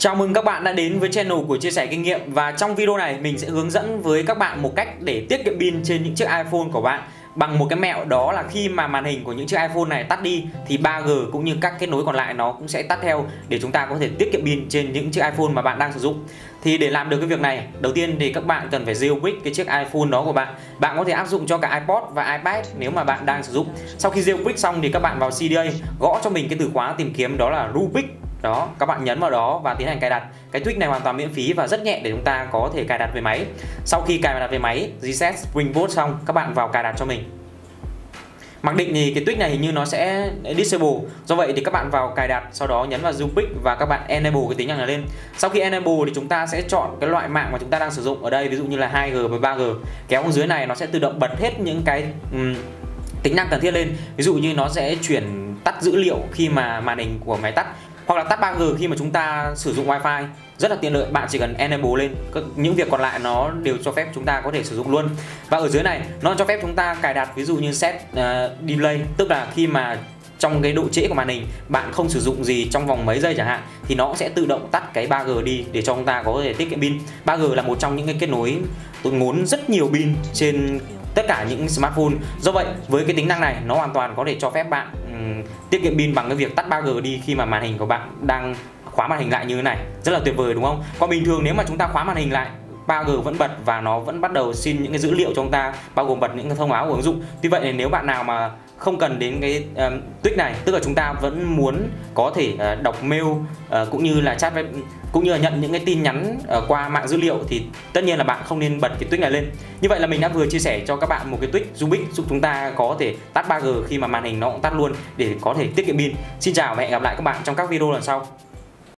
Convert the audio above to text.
Chào mừng các bạn đã đến với channel của chia sẻ kinh nghiệm và trong video này mình sẽ hướng dẫn với các bạn một cách để tiết kiệm pin trên những chiếc iPhone của bạn bằng một cái mẹo đó là khi mà màn hình của những chiếc iPhone này tắt đi thì 3G cũng như các kết nối còn lại nó cũng sẽ tắt theo để chúng ta có thể tiết kiệm pin trên những chiếc iPhone mà bạn đang sử dụng. Thì để làm được cái việc này, đầu tiên thì các bạn cần phải jailbreak cái chiếc iPhone đó của bạn. Bạn có thể áp dụng cho cả iPod và iPad nếu mà bạn đang sử dụng. Sau khi jailbreak xong thì các bạn vào CDA gõ cho mình cái từ khóa tìm kiếm đó là Rubik đó các bạn nhấn vào đó và tiến hành cài đặt. Cái tweak này hoàn toàn miễn phí và rất nhẹ để chúng ta có thể cài đặt về máy. Sau khi cài đặt về máy reset Spring Boot xong các bạn vào cài đặt cho mình. Mặc định thì cái tweak này hình như nó sẽ disable. Do vậy thì các bạn vào cài đặt sau đó nhấn vào zoom pick và các bạn enable cái tính năng này lên. Sau khi enable thì chúng ta sẽ chọn cái loại mạng mà chúng ta đang sử dụng ở đây ví dụ như là 2G và 3G kéo xuống dưới này nó sẽ tự động bật hết những cái um, tính năng cần thiết lên. Ví dụ như nó sẽ chuyển tắt dữ liệu khi mà màn hình của máy tắt hoặc là tắt 3G khi mà chúng ta sử dụng wifi. Rất là tiện lợi bạn chỉ cần enable lên. Những việc còn lại nó đều cho phép chúng ta có thể sử dụng luôn. Và ở dưới này nó cho phép chúng ta cài đặt ví dụ như set uh, delay. Tức là khi mà trong cái độ trễ của màn hình bạn không sử dụng gì trong vòng mấy giây chẳng hạn thì nó sẽ tự động tắt cái 3G đi để cho chúng ta có thể tiết kiệm pin. 3G là một trong những cái kết nối tôi ngốn rất nhiều pin trên tất cả những smartphone. Do vậy với cái tính năng này nó hoàn toàn có thể cho phép bạn um, tiết kiệm pin bằng cái việc tắt 3G đi khi mà màn hình của bạn đang khóa màn hình lại như thế này. Rất là tuyệt vời đúng không? Còn bình thường nếu mà chúng ta khóa màn hình lại 3G vẫn bật và nó vẫn bắt đầu xin những cái dữ liệu cho chúng ta bao gồm bật những cái thông báo của ứng dụng. Tuy vậy nếu bạn nào mà không cần đến cái um, tweak này tức là chúng ta vẫn muốn có thể uh, đọc mail uh, cũng như là chat với cũng như là nhận những cái tin nhắn uh, qua mạng dữ liệu thì tất nhiên là bạn không nên bật cái tweak này lên. Như vậy là mình đã vừa chia sẻ cho các bạn một cái tweak Zubik giúp chúng ta có thể tắt 3G khi mà màn hình nó cũng tắt luôn để có thể tiết kiệm pin. Xin chào và hẹn gặp lại các bạn trong các video lần sau.